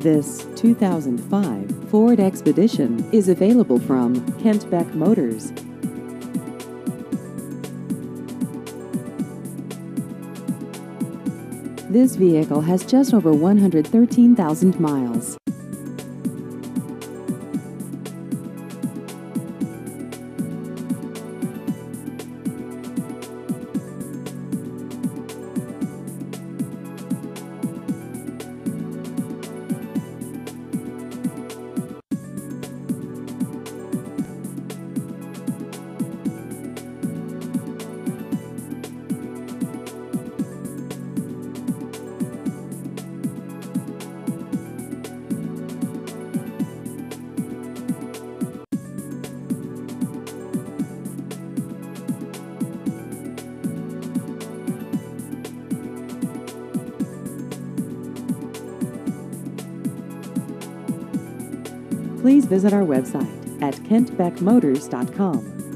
This 2005 Ford Expedition is available from Kent Beck Motors. This vehicle has just over 113,000 miles. Please visit our website at kentbeckmotors.com.